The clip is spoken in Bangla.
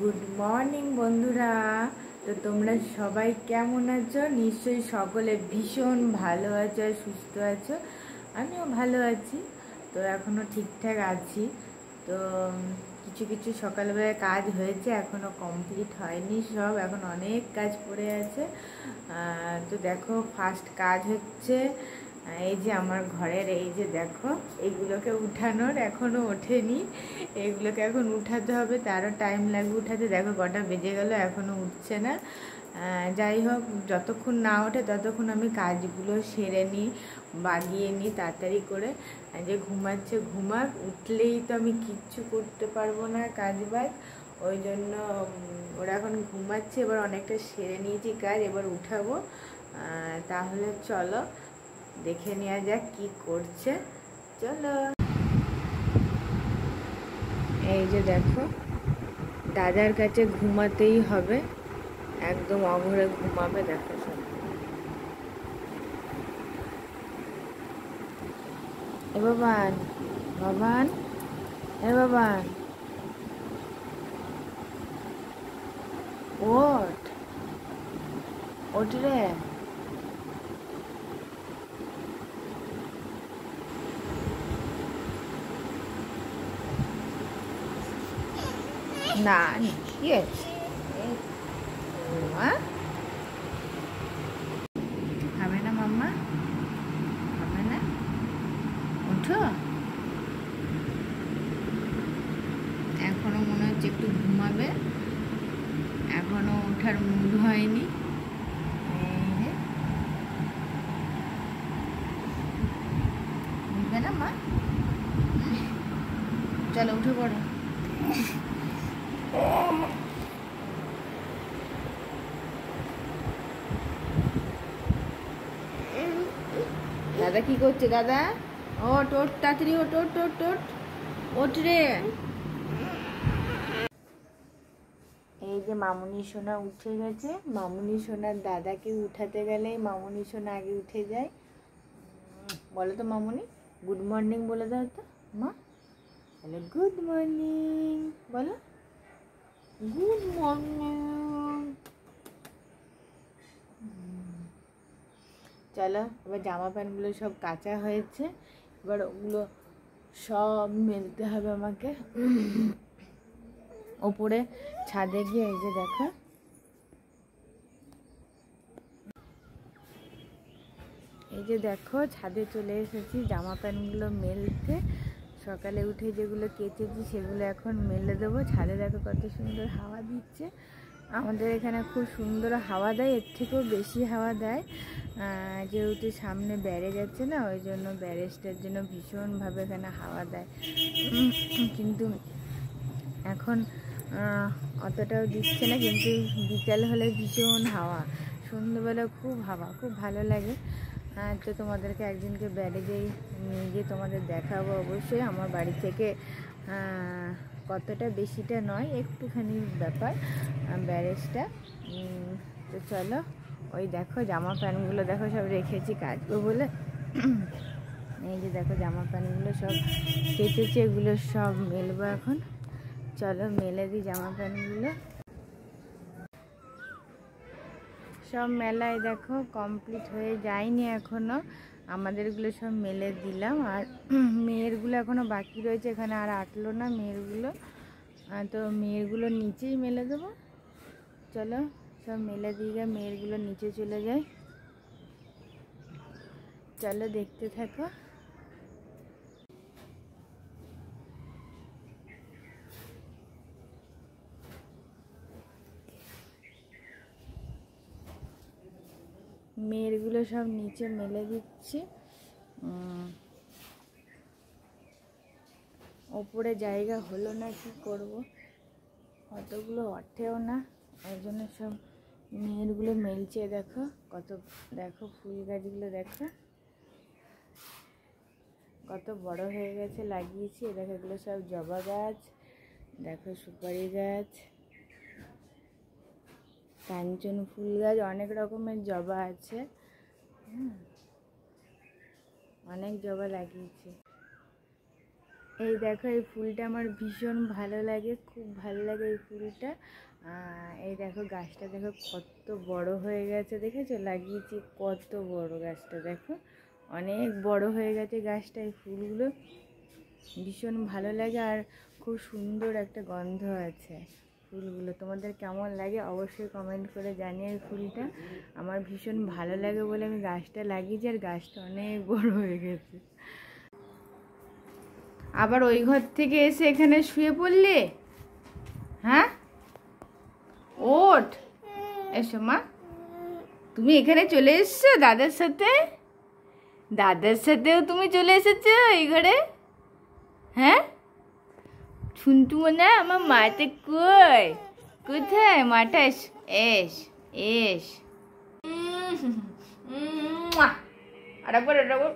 গুড মর্নিং বন্ধুরা। তো তোমরা সবাই কেমন আছো? নিশ্চয়ই সকলে ভীষণ ভালো আছো আর সুস্থ আছো। আমিও ভালো আছি। তো এখনও ঠিকঠাক আছি। তো কিছু কিছু সকালবেলায় কাজ হয়েছে এখনও কমপ্লিট হয়নি সব। এখন অনেক কাজ পড়ে আছে। তো দেখো ফার্স্ট কাজ হচ্ছে এই যে আমার ঘরের, এই যে দেখো এইগুলোকে উঠানোর এখনও ওঠেনি। এগুলোকে এখন উঠাতে হবে, তারও টাইম লাগবে উঠাতে। দেখো, কটা বেজে গেল এখনও উঠছে না। যাই হোক, যতক্ষণ না ওঠে, ততক্ষণ আমি কাজগুলো সেরে নিই বাগিয়ে নিই তাড়াতাড়ি করে। যে ঘুমাচ্ছে, ঘুমাক, উঠলেই তো আমি কিচ্ছু করতে পারব না কাজ বাজ ওই জন্য ওরা এখন ঘুমাচ্ছে, এবার অনেকটা সেরে নিয়েছি কাজ, এবার উঠাবো। তাহলে চলো। দেখে নেওয়া যাক কি করছে। চলো। এই যে দেখো, দাদার কাছে ঘুমাতেই হবে। একদম অঘরে ঘুমাবে, দেখো এ বাবান বাবান এ বাবান ওঠ। ওঠ রে। না, কি আছে মা? খাবে না মাম্মা? খাবে না? ওঠো। এখনও মনে হচ্ছে একটু ঘুমাবে। এখনও ওঠার মুড হয়নি। উঠবে না মা? চলো, উঠে পড়ো। দাদা কি করছে, দাদা? ও ওট তাড়াতাড়ি ওট ওট ওট ওট ওট রে। এই যে মামুনি সোনা উঠে গেছে। মামুনি সোনার দাদাকে উঠাতে গেলে মামুনি সোনা আগে উঠে যায়। বলো তো মামুনি গুড মর্নিং বলে দাও তো। মা, বলো গুড মর্নিং বলো। গুড মর্নিং চলো, এবার জামা প্যান্টগুলো সব কাঁচা হয়েছে। এবার ওগুলো সব মেলতে হবে আমাকে। ওপরে ছাদে গিয়ে এই যে দেখো। এই যে দেখো, ছাদে চলে এসেছি জামা প্যান্টগুলো মেলতে। সকালে উঠে যেগুলো কেচেছি সেগুলো এখন মেলে দেবো। ছাদে দেখো কত সুন্দর হাওয়া দিচ্ছে। আমাদের এখানে খুব সুন্দর হাওয়া দেয়, এর থেকেও বেশি হাওয়া দেয়। যেহেতু সামনে ব্যারেজ যাচ্ছে না, ওই জন্য ব্যারেজটার জন্য ভীষণভাবে এখানে হাওয়া দেয়। কিন্তু এখন অতটাও দিচ্ছে না, কিন্তু বিকাল হলে ভীষণ হাওয়া। সন্ধ্যেবেলা খুব হাওয়া, খুব ভালো লাগে। আহ, তো তোমাদেরকে একদিনকে ব্যারেজেই নিয়ে গিয়ে তোমাদের দেখাবো অবশ্যই আমার বাড়ি থেকে। কতটা বেশিটা নয় একটুখানি ব্যাপার ব্যারেজটা। তো চলো ওই দেখো জামা প্যান্টগুলো দেখো সব রেখেছি কাচবো বলে। এই যে দেখো জামা প্যান্টগুলো সব কেটেছে এগুলো সব মেলবো এখন। চলো মেলে দিই জামা প্যান্টগুলো। সব মেলায় দেখো কমপ্লিট হয়ে যায়নি এখনও আমাদেরগুলো সব মেলে দিলাম। আর মেয়েরগুলো এখনও বাকি রয়েছে, এখানে আর আটলো না মেয়েরগুলো। তো মেয়েরগুলো নিচেই মেলে দেবো। চলো, সব মেলে দিয়ে মেয়েরগুলো নিচে চলে যায় চলো দেখতে থাকো। মেয়েরগুলো সব নিচে মেলে দিচ্ছি। ওপরে জায়গা হলো না, কি করব? অতগুলো ওঠেও না, ওই জন্য সব মেয়েরগুলো মেলছে, দেখো কত, দেখো ফুল গাছগুলো, দেখো। কত বড় হয়ে গেছে, লাগিয়েছি। দেখো, এগুলো সব জবা গাছ, দেখো সুপারি গাছ। কাঞ্চন ফুল গাছ অনেক রকমের জবা আছে। হুম, অনেক জবা লাগিয়েছি। এই দেখো এই ফুলটা আমার ভীষণ ভালো লাগে খুব ভালো লাগে এই ফুলটা। এই দেখো গাছটা দেখো কত বড় হয়ে গেছে দেখেছ? লাগিয়েছি কত বড় গাছটা দেখো? অনেক বড় হয়ে গেছে গাছটা এই ফুলগুলো। ভীষণ ভালো লাগে আর খুব সুন্দর একটা গন্ধ আছে। ফুলগুলো। তোমাদের কেমন লাগে অবশ্যই কমেন্ট করে জানিয়ে ফুলটা। আমার ভীষণ ভালো লাগে বলে আমি গাছটা লাগিয়েছি আর গাছটা অনেক বড় হয়ে গেছে। আবার ওই ঘর থেকে এসে এখানে শুয়ে পড়লে? হ্যাঁ? ওঠ। এসো মা। তুমি এখানে চলে এসছো দাদার সাথে? দাদার সাথেও তুমি চলে এসেছ এই ঘরে? হ্যাঁ? শুনতু না আমার মাতে কই? কোথায়? মাটা এস এস এস। আরেকবার আরেকবার।